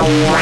Wow.